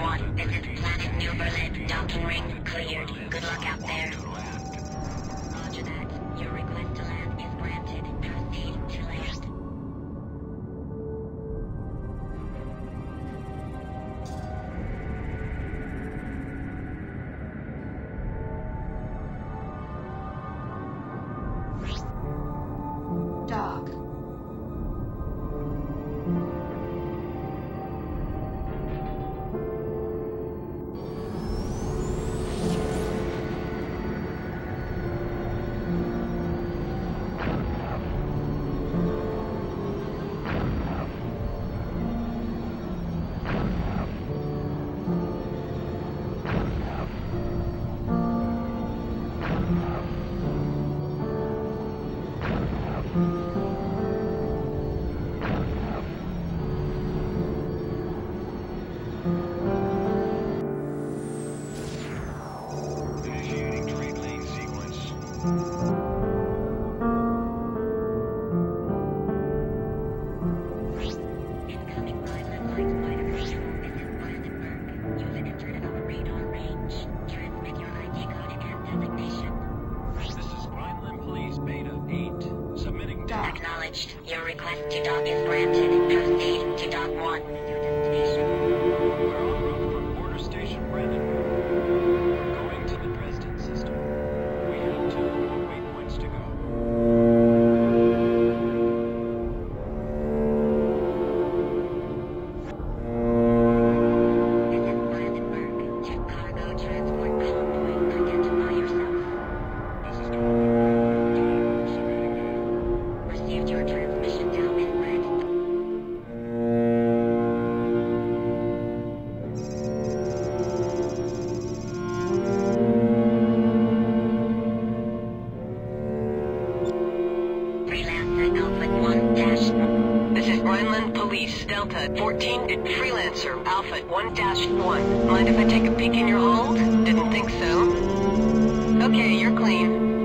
One, this is Planet New Berlin. Docking ring cleared. Good luck out there. reached. Your request to dock is granted. 14 Freelancer Alpha 1-1. Mind if I take a peek in your hold? Didn't think so. Okay, you're clean.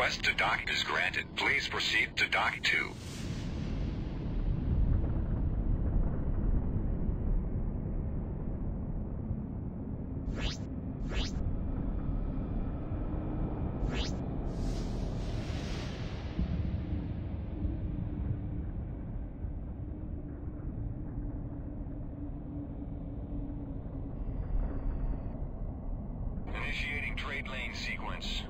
Request to dock is granted. Please proceed to dock 2. Initiating trade lane sequence.